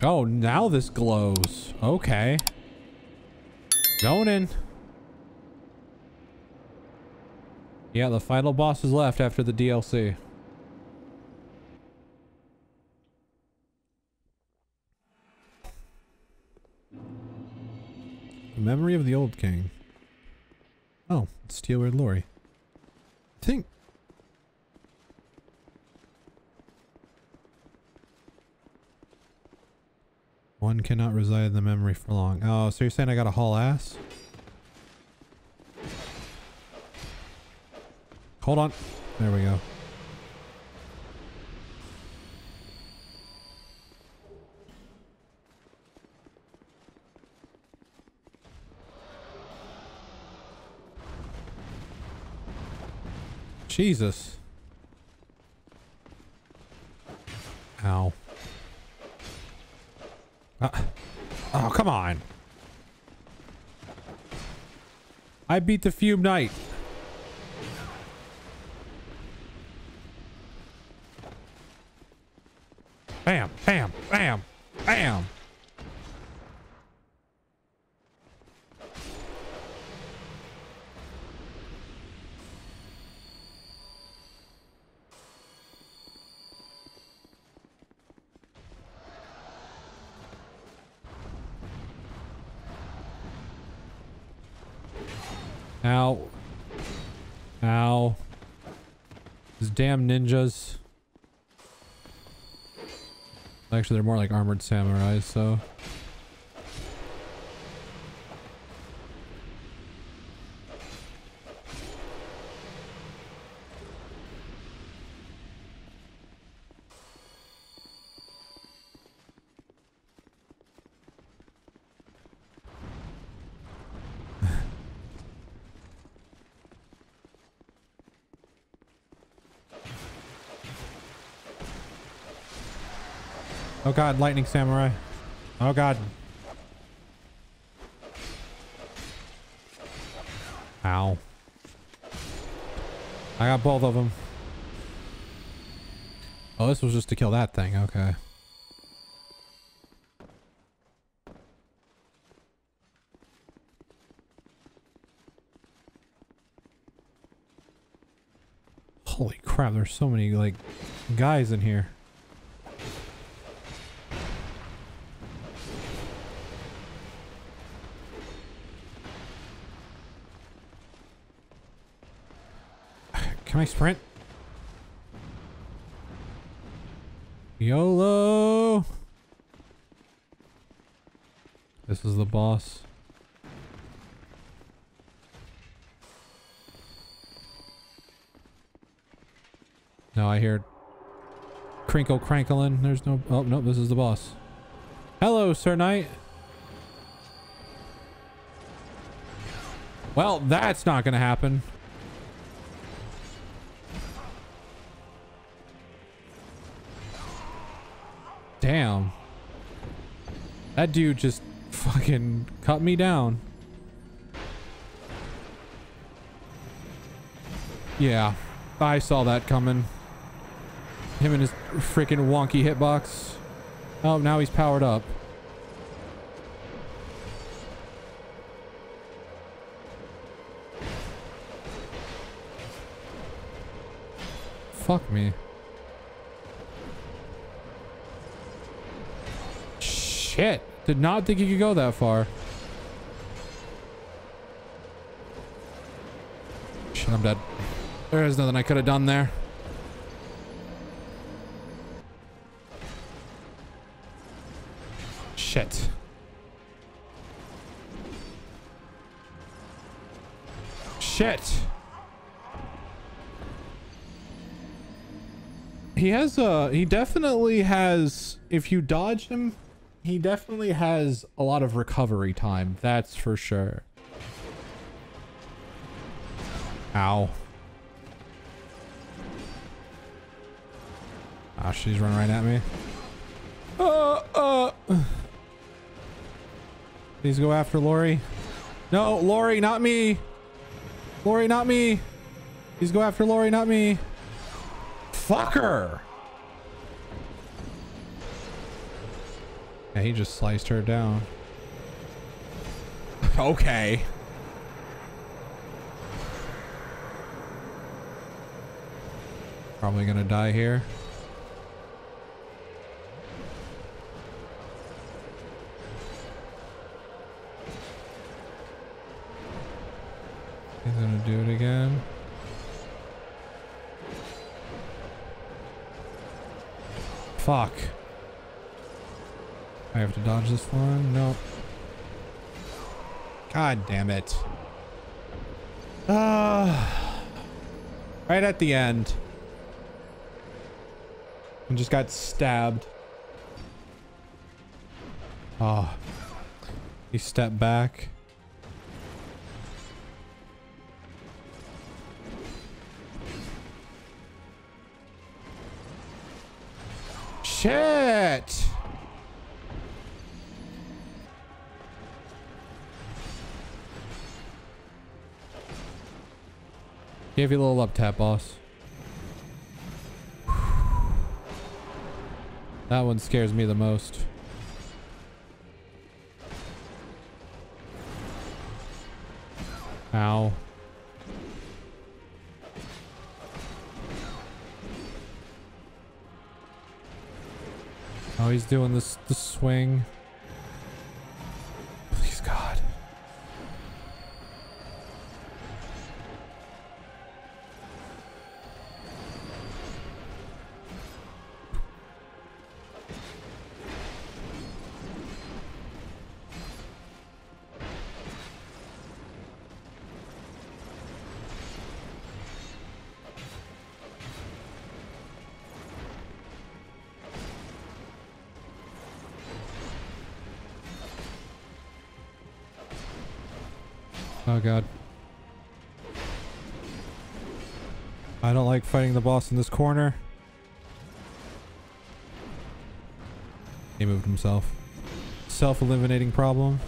Oh, now this glows. Okay. Going in. Yeah, the final boss is left after the DLC. The memory of the old king. Oh, Steelward Lori. I think One cannot reside in the memory for long. Oh, so you're saying I got to haul ass? Hold on. There we go. Jesus. Ow. Uh, oh, come on. I beat the Fume Knight. Bam, bam, bam, bam. Ow. Ow. These damn ninjas. Actually, they're more like armored samurais, so... Oh god, lightning samurai. Oh god. Ow. I got both of them. Oh, this was just to kill that thing. Okay. Holy crap, there's so many, like, guys in here. Can I sprint? YOLO! This is the boss. No, I hear crinkle crankling. There's no... Oh, no, this is the boss. Hello, Sir Knight. Well, that's not gonna happen. Damn. That dude just fucking cut me down. Yeah, I saw that coming. Him and his freaking wonky hitbox. Oh, now he's powered up. Fuck me. Shit. Did not think he could go that far. Shit, I'm dead. There is nothing I could have done there. Shit. Shit. He has a, he definitely has, if you dodge him, he definitely has a lot of recovery time. That's for sure. Ow. Ah, oh, she's running right at me. Uh, uh. Please go after Lori. No, Lori, not me. Lori, not me. Please go after Lori, not me. Fucker. Yeah, he just sliced her down. okay. Probably gonna die here. He's gonna do it again. Fuck. I have to dodge this one? Nope. God damn it. Ah. right at the end. And just got stabbed. Oh. He stepped back. Shit! Give you a little up tap, boss. That one scares me the most. Ow. Oh, he's doing this the swing. Oh god. I don't like fighting the boss in this corner. He moved himself. Self-eliminating problem.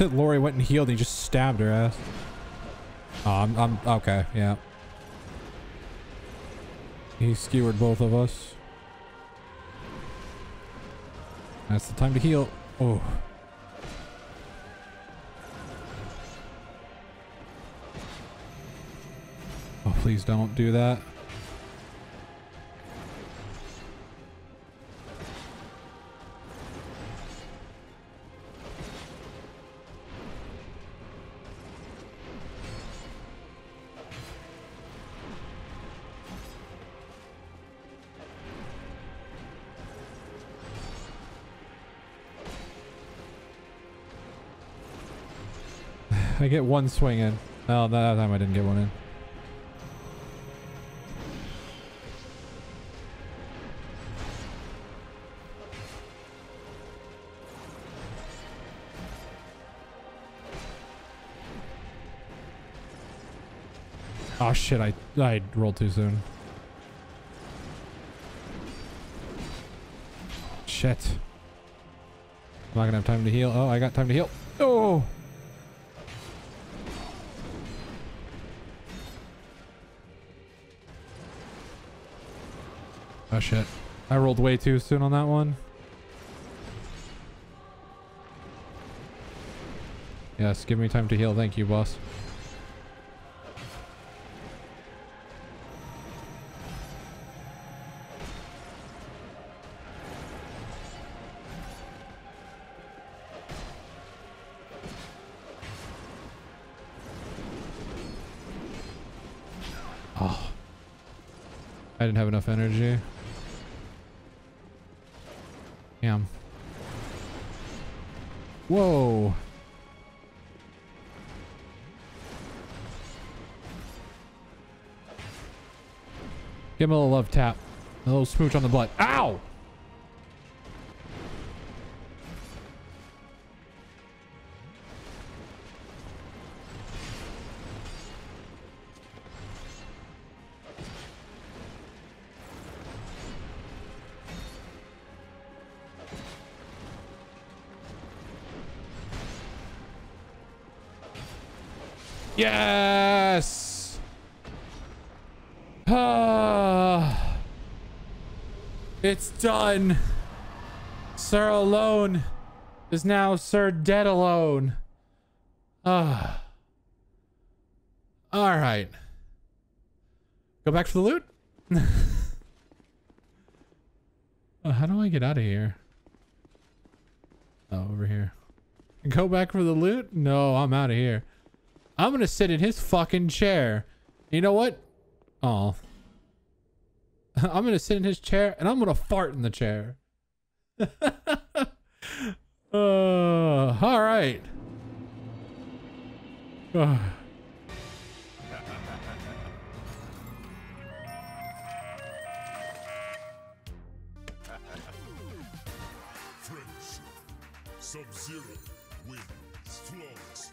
Lori went and healed and he just stabbed her ass. Oh, I'm, I'm okay, yeah. He skewered both of us. That's the time to heal. Oh. Oh, please don't do that. I get one swing in. No, that time I didn't get one in. Oh shit, I, I rolled too soon. Shit. I'm not gonna have time to heal. Oh, I got time to heal. Oh! Oh shit. I rolled way too soon on that one. Yes, give me time to heal. Thank you, boss. Oh. I didn't have enough energy. Damn. Whoa. Give him a little love tap. A little smooch on the butt. Ow! Yes! Ah. It's done. Sir Alonne is now Sir dead alone. Ah. All right. Go back for the loot. oh, how do I get out of here? Oh, over here. Go back for the loot? No, I'm out of here. I'm gonna sit in his fucking chair. You know what? Oh. I'm gonna sit in his chair and I'm gonna fart in the chair. uh, all right. Sub-Zero wins. Flawless.